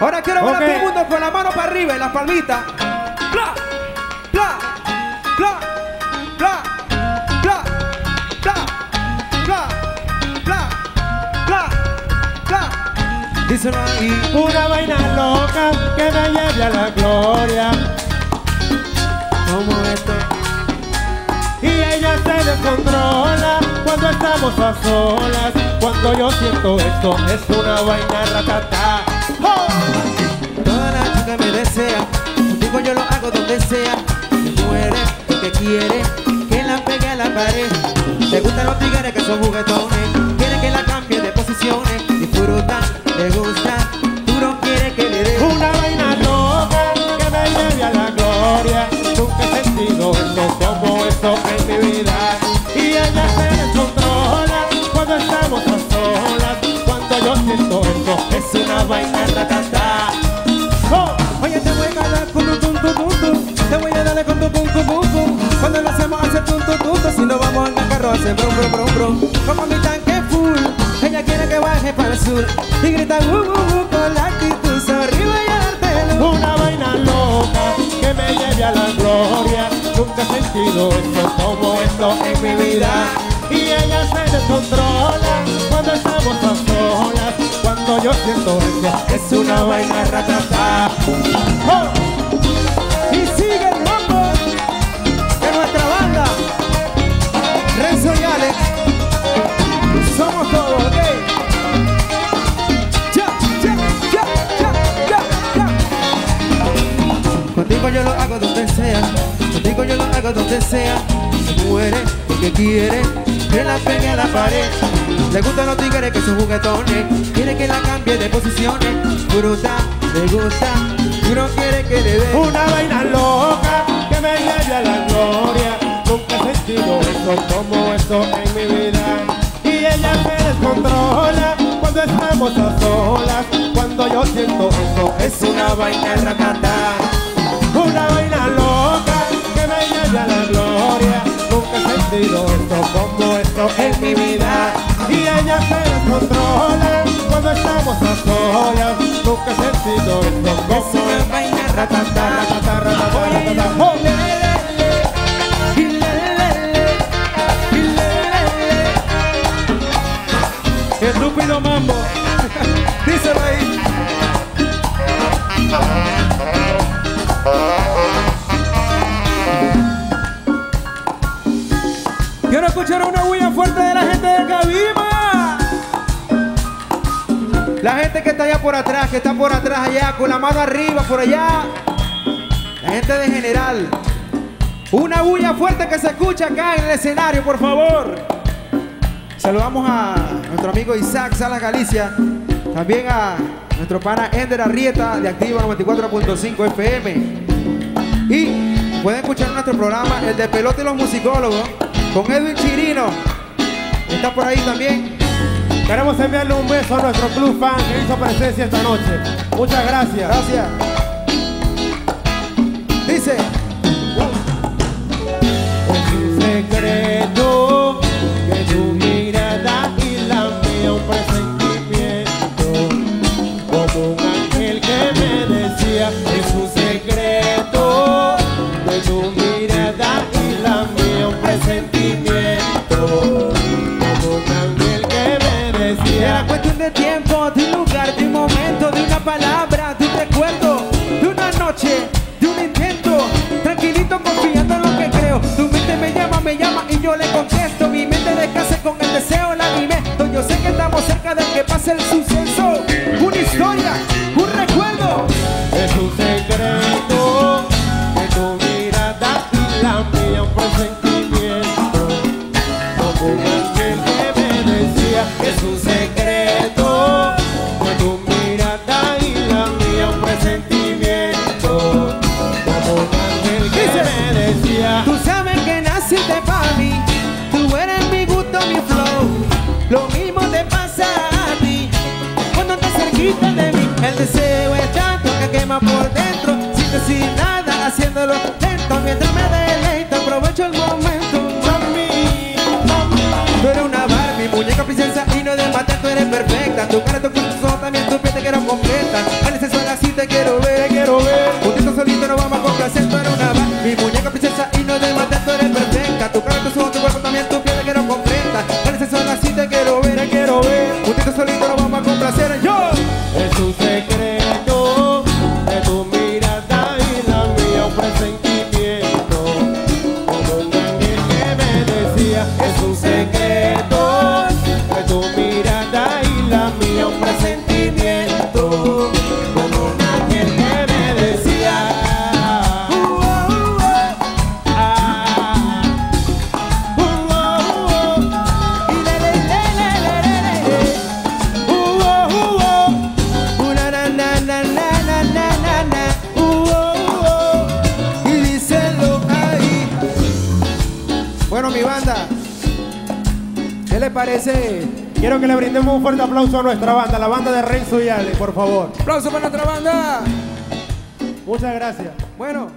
Ahora quiero ver a todo el mundo con la mano para arriba y las palmitas. Bla, bla, bla, bla, bla, bla, bla, bla, bla, bla. Díselo ahí. Una vaina loca que me lleve a la gloria. Como esto. Y ella se descontrola cuando estamos a solas. Cuando yo siento esto, es una vaina ratata. Toda la chica me desea, contigo yo lo hago donde sea. Me muere porque quiere que la pegue a la pared. Le gustan los tigres que son juguetones, quiere que la cambie de posiciones. Disfruta, le gusta, duro quiere que le dé. Una vaina loca que me lleve a la gloria. Nunca he sentido esto como esto en mi vida. Y ella se descontrola cuando estamos a solas. Cuando yo siento esto, es una vaina ratata. Brum brum brum brum. Como mi tanque full. Ella quiere que baje para el sur. Y grita uh, uh, uh, con la actitud. Arriba y dártelo. Una vaina loca que me lleve a la gloria. Nunca he sentido esto como esto en mi vida. Y ella se descontrola cuando estamos a solas. Cuando yo siento esto, es una vaina ratata. ¡Oh! Donde sea. Se muere porque quiere que la pegue a la pared. Le gustan los tigres que son juguetones. Quiere que la cambie de posiciones. Fruta, le gusta. Uno quiere que le dé. Una vaina loca que me lleve a la gloria. Nunca he sentido esto como esto en mi vida. Y ella se descontrola cuando estamos a solas. Cuando yo siento esto, es una vaina ratata. encuentro en mi vida y ella me controla cuando estamos a solas. Nunca he sentido esto como el bailar ratatá, ratatá, ratatá, ratatá. Estúpido mambo, díselo ahí. Quiero escuchar una huella fuerte de la gente de Cabima. La gente que está allá por atrás, que está por atrás allá, con la mano arriba, por allá. La gente de general. Una bulla fuerte que se escucha acá en el escenario, por favor. Saludamos a nuestro amigo Isaac Salas Galicia. También a nuestro pana Ender Arrieta de Activa 94.5 FM. Y pueden escuchar nuestro programa, el de Pelote y los Musicólogos, con Edwin Chirino. Está por ahí también. Queremos enviarle un beso a nuestro club fan que hizo presencia esta noche. Muchas gracias. Gracias. Dice. Yo le contesto. Mi mente descansa con el deseo, la alimento. Yo sé que estamos cerca de que pase el suceso. Una historia, un recuerdo. Es un secreto que tu mirada y la mía un presentimiento Como un ángel que me decía Es un secreto que tu mirada y la mía un presentimiento Como un ángel que me decía Tú sabes que naciste para quema por dentro Siento sin nada haciéndolo lento. Mientras me deleito aprovecho el momento. Mami, mami Tú eres una Barbie, muñeca princesa y no de matar Tú eres perfecta, tu cara, tu curso, también tu piel te quiero completa. En ese sol así te quiero ver, quiero ver. Un solito no vamos a complacer Tú eres una Barbie, muñeca princesa y no de matar Tú eres perfecta, tu cara, tu sol, tu cuerpo, también tu piel te quiero completa. En ese sol así te quiero ver, quiero ver. Un solito no vamos les parece? Quiero que le brindemos un fuerte aplauso a nuestra banda, la banda de Renzo y Ale, por favor. ¡Aplauso para nuestra banda! Muchas gracias. Bueno,